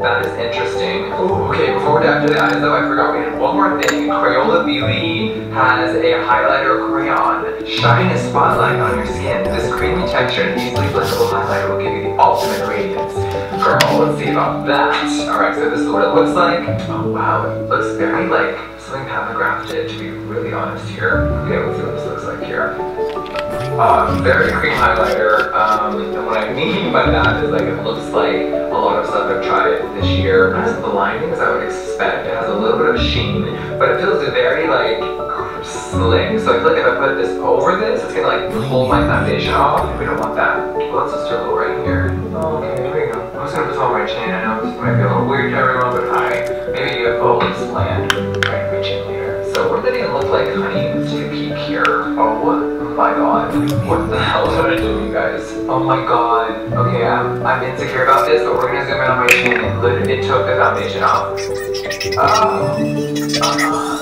That is interesting. Okay, before we dive into the eyes though, I forgot we had one more thing. Crayola Beauty has a highlighter crayon. Shine a spotlight on your skin. This creamy texture and easily blendable highlighter will give you the ultimate radiance. Girl, let's see about that. Alright, so this is what it looks like. Oh wow, it looks very like something Pat McGrath did, to be really honest here. Okay, let's see what this looks like here. Uh, very cream highlighter. Um, and what I mean by that is like it looks like a lot of stuff I've tried this year has the linings I would expect. It has a little bit of sheen, but it feels very like slick. So I feel like if I put this over this, it's gonna like pull my foundation off. We don't want that. Let's just do a little right here. Okay, here we go. I'm just gonna put this on my chin. I know this might be a little weird to everyone, but I maybe oh, this land right in my chin later. So what did it look like, honey? God. What the hell what I'm doing, guys? Oh my god. Okay, I'm, I'm insecure about this, but we're gonna zoom in on my chin. It it took the foundation off. Oh. Uh-huh.